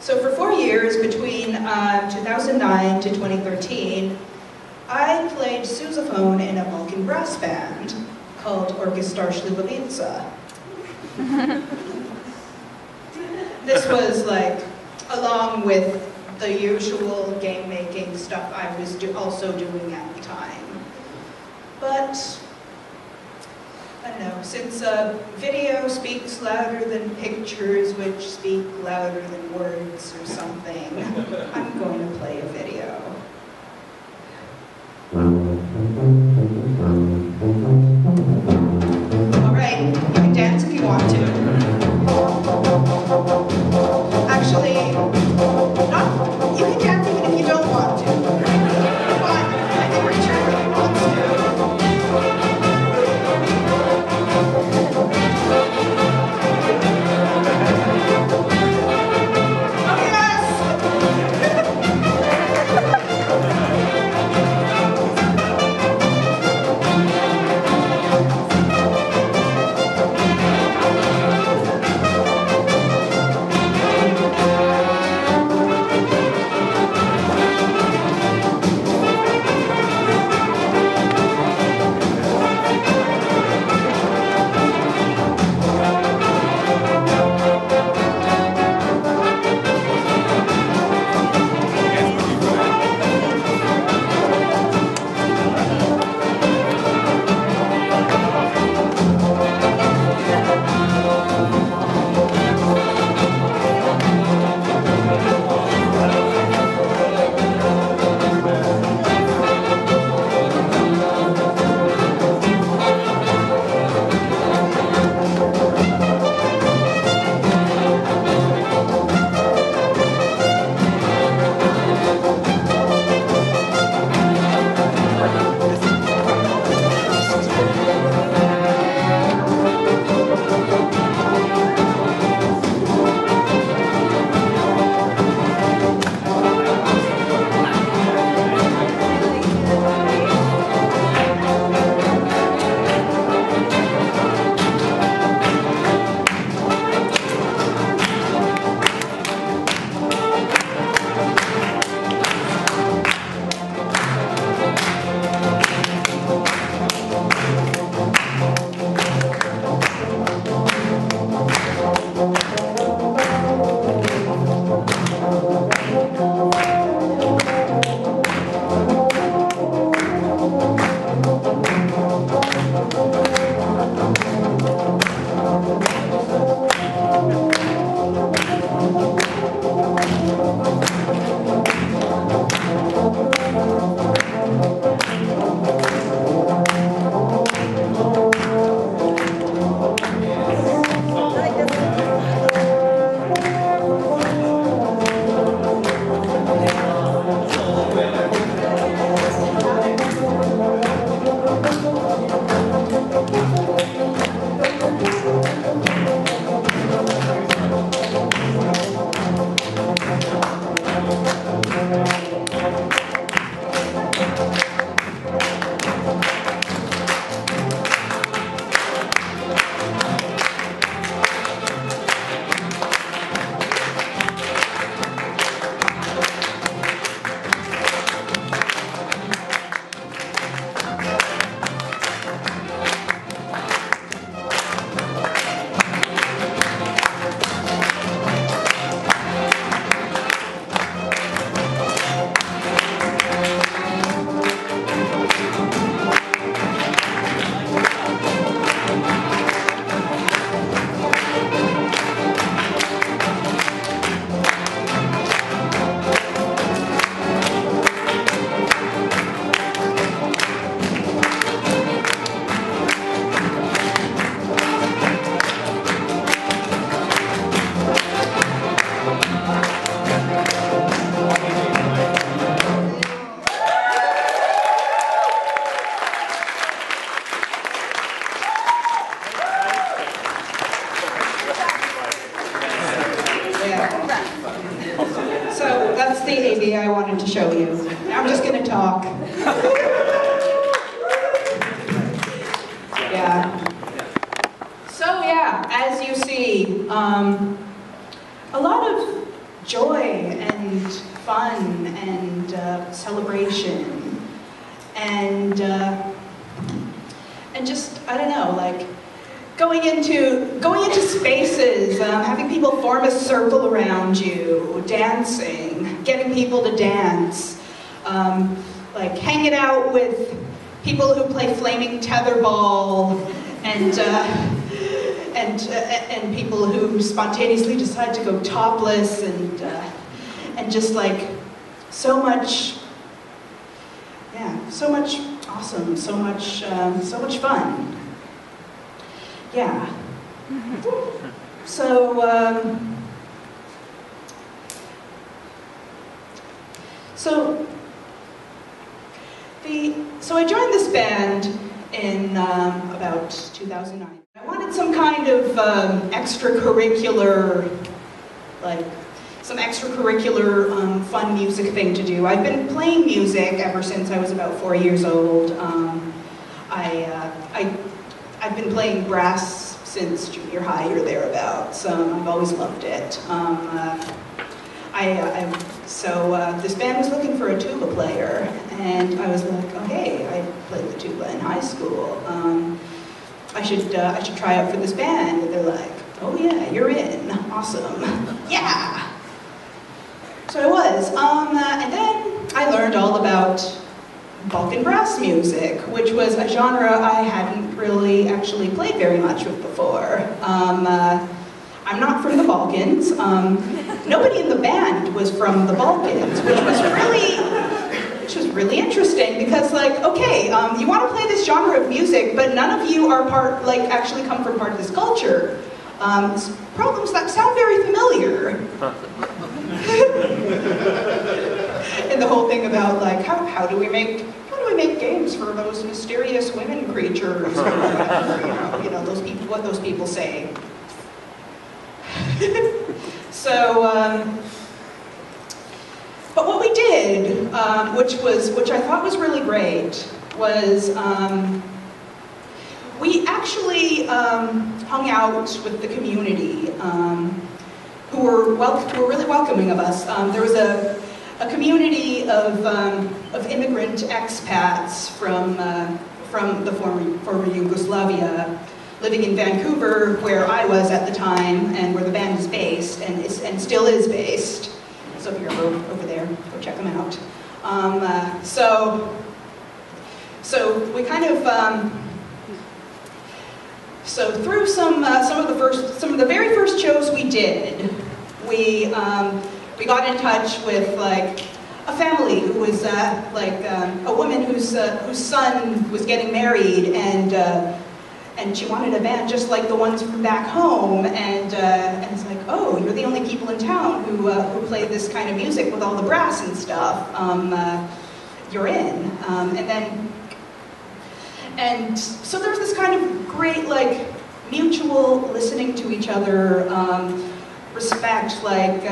So for four years, between um, 2009 to 2013, I played sousaphone in a Balkan brass band called Orchestra Shlibovica. this was like, along with the usual game making stuff I was do also doing at the time. But, know, since uh, video speaks louder than pictures, which speak louder than words or something, I'm going to play a video. So that's the AV I wanted to show you. Now I'm just going to talk. Yeah. So yeah, as you see, um, a lot of joy and fun and uh, celebration and uh, and just I don't know like going into going into spaces, um, having people form a circle around you, dancing, getting people to dance, um, like hanging out with people who play flaming tetherball and. Uh, and, uh, and people who spontaneously decide to go topless and, uh, and just like so much, yeah, so much awesome, so much, um, so much fun. Yeah. So, um, so the so I joined this band in um, about 2009. I wanted some kind of um, extracurricular, like some extracurricular um, fun music thing to do. I've been playing music ever since I was about four years old. Um, I, uh, I, I've been playing brass since junior high or thereabouts. Um, I've always loved it. Um, uh, I, uh, I, so uh, this band was looking for a tuba player, and I was like, okay, I played the tuba in high school. Um, I should uh, I should try out for this band. And they're like, oh yeah, you're in. Awesome. yeah. So I was. Um, uh, and then I learned all about Balkan brass music, which was a genre I hadn't really actually played very much with before. Um, uh, I'm not from the Balkans. Um, nobody in the band was from the Balkans, which was really which was really interesting because like, okay, um, you want to play this genre of music, but none of you are part, like, actually come from part of this culture. Um, problems that sound very familiar. and the whole thing about like, how, how do we make, how do we make games for those mysterious women creatures or whatever, you know, you know those people, what those people say. so, um, but what we did, um, which was which I thought was really great, was um, we actually um, hung out with the community, um, who were wel- who were really welcoming of us. Um, there was a a community of um, of immigrant expats from uh, from the former former Yugoslavia living in Vancouver, where I was at the time, and where the band is based, and, is, and still is based. So if you're over, over there, go check them out. Um, uh, so, so we kind of, um, so through some, uh, some of the first, some of the very first shows we did, we, um, we got in touch with like a family who was uh, like um, a woman whose, uh, whose son was getting married and uh, and she wanted a band just like the ones from back home, and, uh, and it's like, oh, you're the only people in town who, uh, who play this kind of music with all the brass and stuff. Um, uh, you're in. Um, and then, and so there's this kind of great, like, mutual listening to each other, um, respect, like,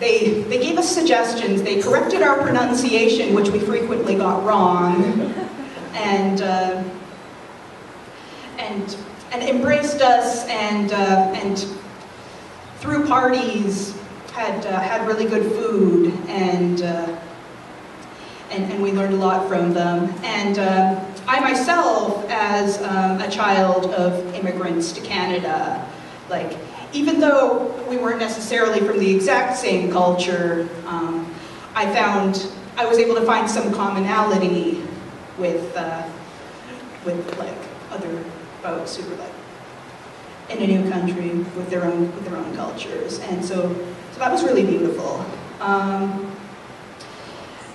they, they gave us suggestions, they corrected our pronunciation, which we frequently got wrong, and uh, and, and embraced us and, uh, and through parties had, uh, had really good food and, uh, and, and we learned a lot from them. And uh, I myself, as um, a child of immigrants to Canada, like even though we weren't necessarily from the exact same culture, um, I found I was able to find some commonality with uh, with like other folks who were like in a new country with their own with their own cultures, and so so that was really beautiful. Um,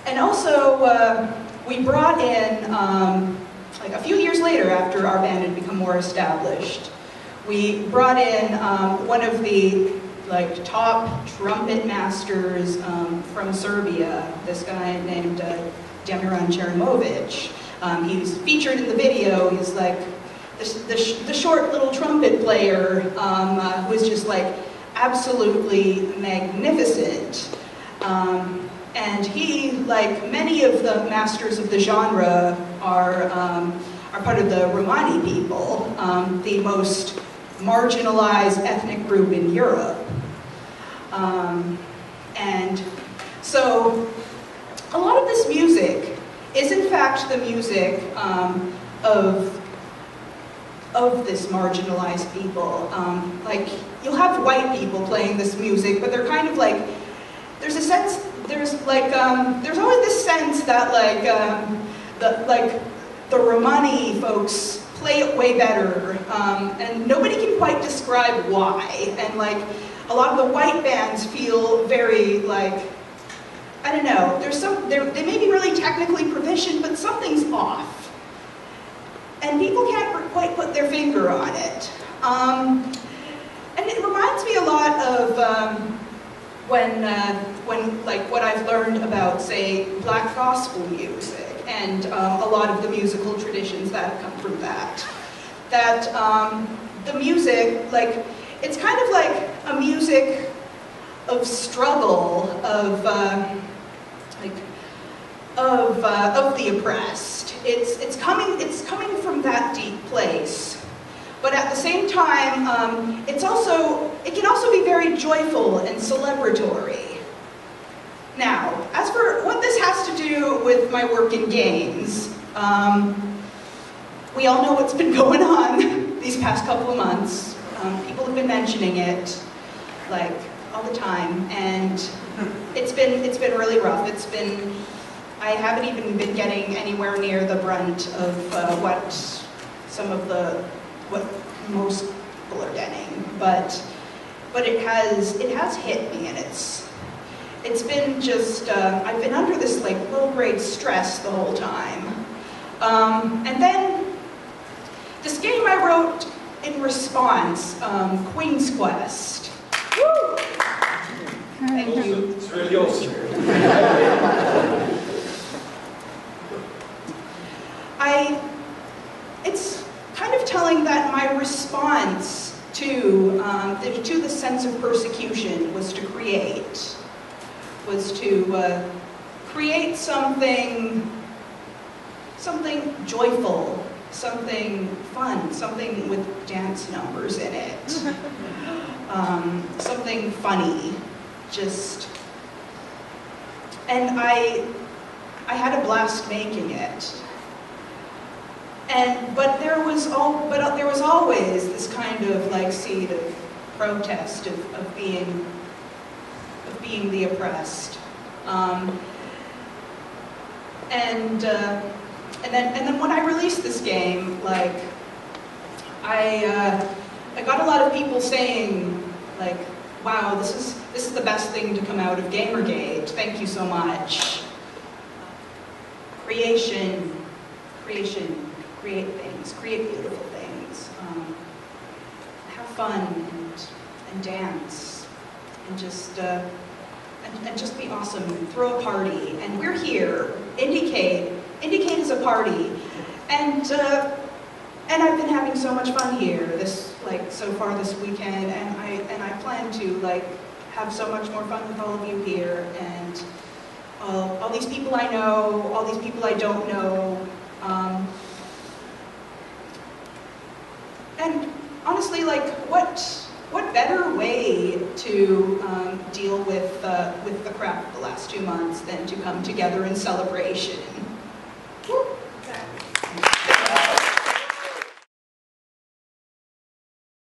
and also, uh, we brought in um, like a few years later, after our band had become more established, we brought in um, one of the like top trumpet masters um, from Serbia. This guy named uh, Demiran Cherimovic. Um, he's featured in the video. He's like the, the, the short little trumpet player um, uh, was just like absolutely magnificent. Um, and he, like many of the masters of the genre, are, um, are part of the Romani people, um, the most marginalized ethnic group in Europe. Um, and so a lot of this music is in fact the music um, of of this marginalized people. Um, like, you'll have white people playing this music, but they're kind of like, there's a sense, there's like, um, there's always this sense that like, um, the, like, the Romani folks play it way better, um, and nobody can quite describe why. And like, a lot of the white bands feel very like, I don't know, there's some, they may be really technically proficient, but something's off and people can't quite put their finger on it. Um, and it reminds me a lot of um, when, uh, when, like, what I've learned about, say, black gospel music and uh, a lot of the musical traditions that have come from that. That um, the music, like, it's kind of like a music of struggle, of, uh, like, of, uh, of the oppressed. It's, it's, coming, it's coming from that deep place. But at the same time, um, it's also, it can also be very joyful and celebratory. Now, as for what this has to do with my work in games, um, we all know what's been going on these past couple of months. Um, people have been mentioning it, like, all the time, and it's been, it's been really rough. It's been I haven't even been getting anywhere near the brunt of uh, what some of the, what most people are getting, but, but it has, it has hit me and it's, it's been just, uh, I've been under this like low grade stress the whole time. Um, and then this game I wrote in response, um, Quing's Quest. Woo! Thank you. It's really awesome. I, it's kind of telling that my response to, um, the, to the sense of persecution was to create, was to uh, create something, something joyful, something fun, something with dance numbers in it, um, something funny, just, and I, I had a blast making it. And, but there was all, but there was always this kind of like seed of protest of, of being, of being the oppressed. Um, and, uh, and then, and then when I released this game, like, I, uh, I got a lot of people saying, like, wow, this is, this is the best thing to come out of Gamergate. Thank you so much. Creation, creation, create things, create beautiful things, um, have fun and, and dance, and just uh, and, and, just be awesome, throw a party. And we're here, Indiecade. Indiecade is a party, and uh, and I've been having so much fun here this like so far this weekend, and I and I plan to like have so much more fun with all of you here and. Uh, all these people I know, all these people I don't know, um, and honestly, like, what what better way to um, deal with, uh, with the crap the last two months than to come together in celebration? Woo.